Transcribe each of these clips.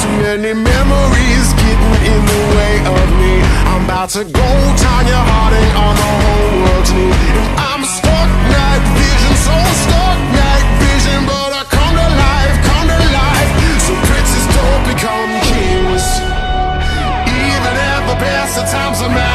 Too many memories getting in the way of me. I'm about to go down your heart and on the whole world's knee And I'm stuck, night vision, so stuck, night vision But I come to life, come to life. So princes don't become kings. Even at the best of times, I'm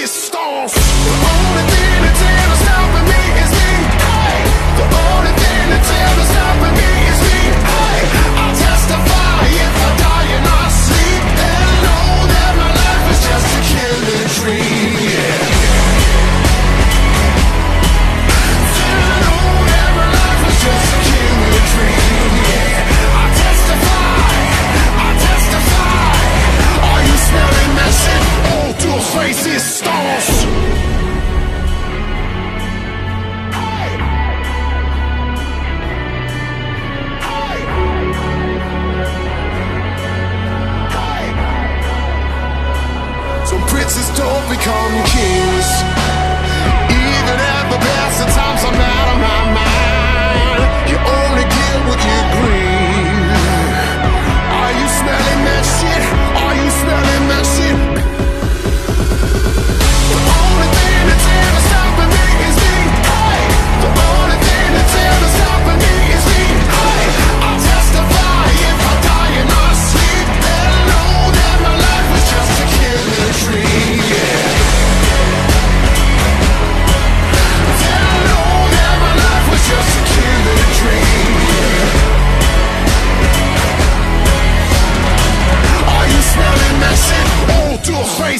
resistance. The only thing resistance So princes don't become kings.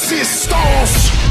resistance